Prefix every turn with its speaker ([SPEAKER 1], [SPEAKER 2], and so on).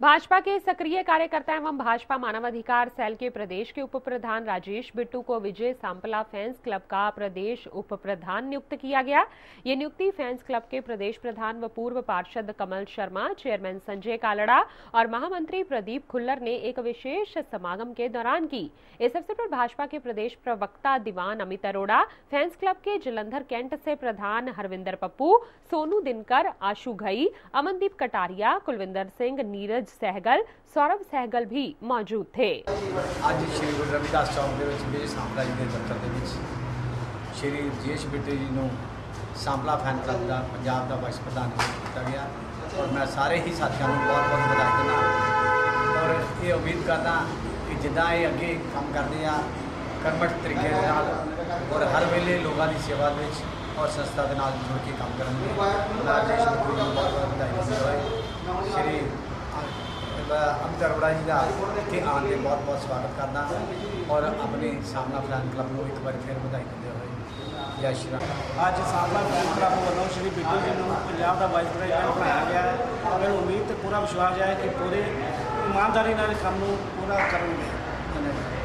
[SPEAKER 1] भाजपा के सक्रिय कार्यकर्ता एवं भाजपा मानवाधिकार सेल के प्रदेश के उप प्रधान राजेश बिट्टू को विजय सांपला फैंस क्लब का प्रदेश उप प्रधान नियुक्त किया गया। ये नियुक्ति फैंस क्लब के प्रदेश प्रधान व पूर्व पार्षद कमल शर्मा, चेयरमैन संजय कालड़ा और महामंत्री प्रदीप खुल्लर ने एक विशेष समागम के दौरान की। इस अवसर पर भाजपा के प्रदेश प्रवक्ता दीवान अमित अरोड़ा, फैंस क्लब के जलंधर कैंट से प्रधान हरविंदर पप्पू, सोनू दिनकर, आशु घई, अमनदीप कटारिया, कुलविंदर सिंह, नीरज सहगल सौरभ सहगल भी मौजूद थे
[SPEAKER 2] ਅੱਜ ਸ਼੍ਰੀ ਗੁਰੂ ਰਵਿਦਾਸ ਚੌਕ ਦੇ ਵਿੱਚ ਵਿਜੇ ਸਾਂਪਲਾ ਜੀ ਦੇ ਦਫ਼ਤਰ ਦੇ ਵਿੱਚ ਸ਼੍ਰੀ ਰਜੇਸ਼ ਬਿੱਟੂ ਜੀ ਨੂੰ ਸਾਂਪਲਾ ਫੈਨ ਕਲੱਬ ਦਾ ਪੰਜਾਬ ਦਾ ਵਾਈਸ ਪ੍ਰਧਾਨ ਨਿਯੁਕਤ ਕੀਤਾ ਗਿਆ ਔਰ ਮੈਂ ਸਾਰੇ ਹੀ ਸਾਥੀਆਂ ਨੂੰ ਬਹੁਤ ਬਹੁਤ ਵਧਾਈ ਦਿੰਦਾ ਔਰ ਇਹ ਉਮੀਦ ਕਰਦਾ ਕਿ ਜਿੱਦਾਂ ਇਹ ਅੱਗੇ ਕੰਮ ਕਰਦੇ ਆ ਕਰਮਠ ਤਰੀਕੇ ਦੇ ਨਾਲ ਔਰ ਹਰ ਵੇਲੇ ਲੋਕਾਂ ਦੀ ਸੇਵਾ ਦੇ ਵਿੱਚ ਔਰ ਸੰਸਥਾ ਦੇ ਨਾਲ ਜੁੜ ਕੇ ਕੰਮ ਕਰਨਗੇ ਅਮਿਤ ਅਰੋੜਾ ਜੀ ਦਾ ਇੱਥੇ ਆਉਣ ਦੇ ਬਹੁਤ ਬਹੁਤ ਸਵਾਗਤ ਕਰਦਾ ਔਰ ਆਪਣੇ ਸਾਹਮਣਾ ਫੈਨ ਕਲੱਬ ਨੂੰ ਇੱਕ ਵਾਰ ਫਿਰ ਵਧਾਈ ਦਿੰਦੇ ਹੋਏ ਜੈ ਸ਼੍ਰੀ ਰਾਮ।
[SPEAKER 3] ਅੱਜ ਸਾਬਲਾ ਫੈਨ ਕਲੱਬ ਵੱਲੋਂ ਸ਼੍ਰੀ ਬਿੱਟੂ ਜੀ ਨੂੰ ਪੰਜਾਬ ਦਾ ਵਾਈਸ ਪ੍ਰੈਜ਼ੀਡੈਂਟ ਬਣਾਇਆ ਗਿਆ ਹੈ ਔਰ ਮੈਨੂੰ ਉਮੀਦ ਤੇ ਪੂਰਾ ਵਿਸ਼ਵਾਸ ਹੈ ਕਿ ਪੂਰੇ ਇਮਾਨਦਾਰੀ ਨਾਲ ਕੰਮ ਨੂੰ ਪੂਰਾ ਕਰਨਗੇ। ਧੰਨਵਾਦ।